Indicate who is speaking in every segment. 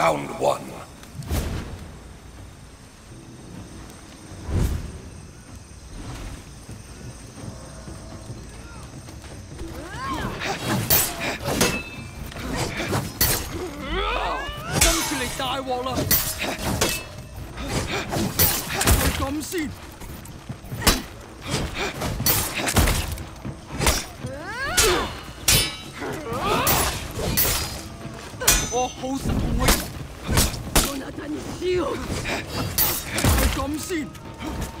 Speaker 1: Round one. 你笑系咁先。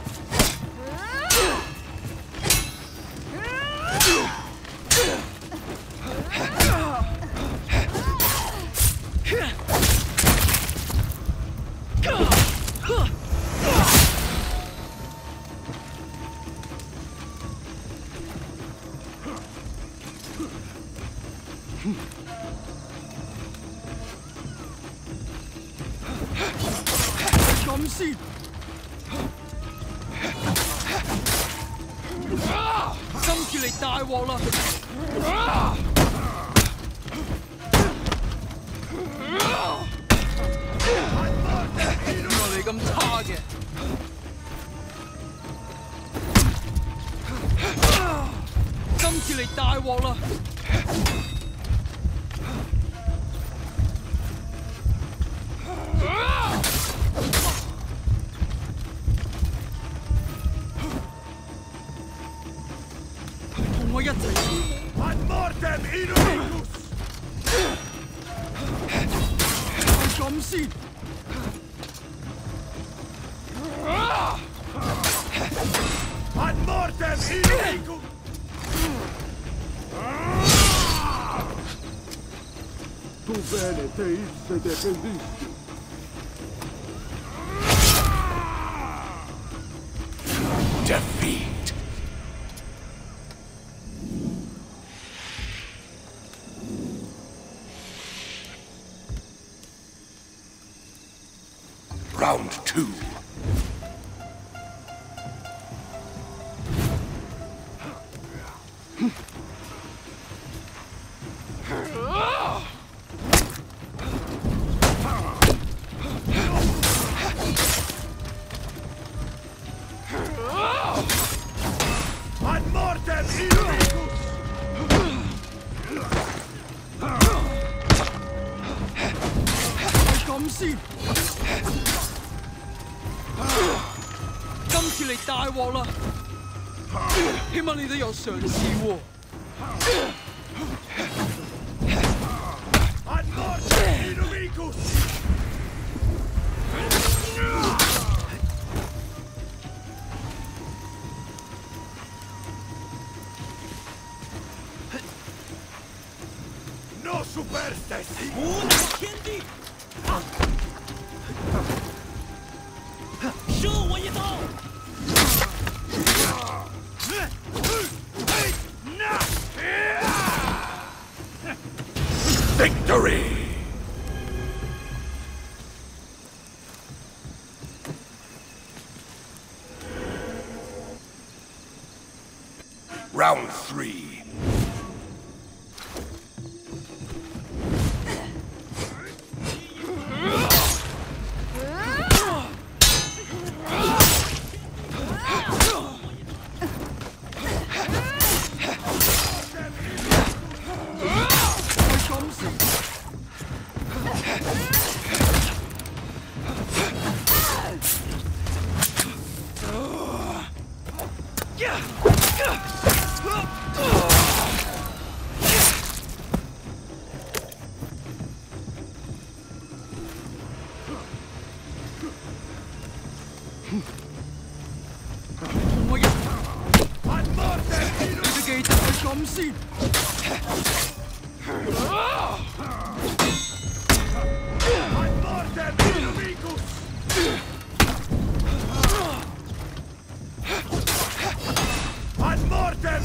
Speaker 1: 大镬啦！啊！啊！你咁差嘅今次你大镬啦 Ad mortem inumicus! Comme si... Ad mortem inumicus! Tu bene te isse defendisti. Defeat. Round two. 越嚟大鑊啦！起碼你都有上次喎。No superstes! victory!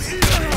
Speaker 1: Yeah.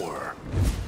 Speaker 1: Round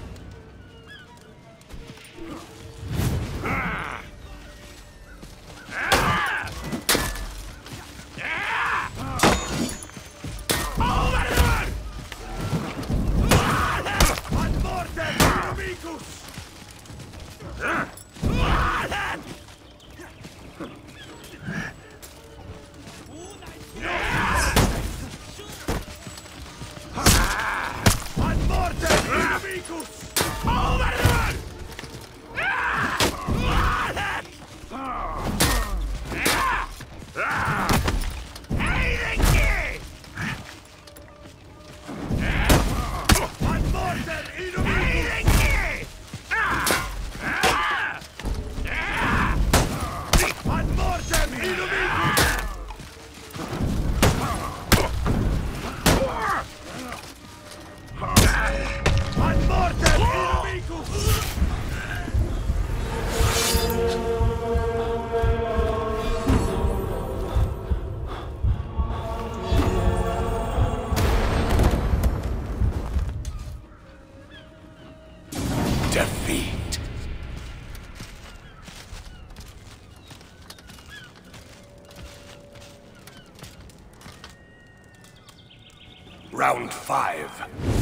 Speaker 1: Round five.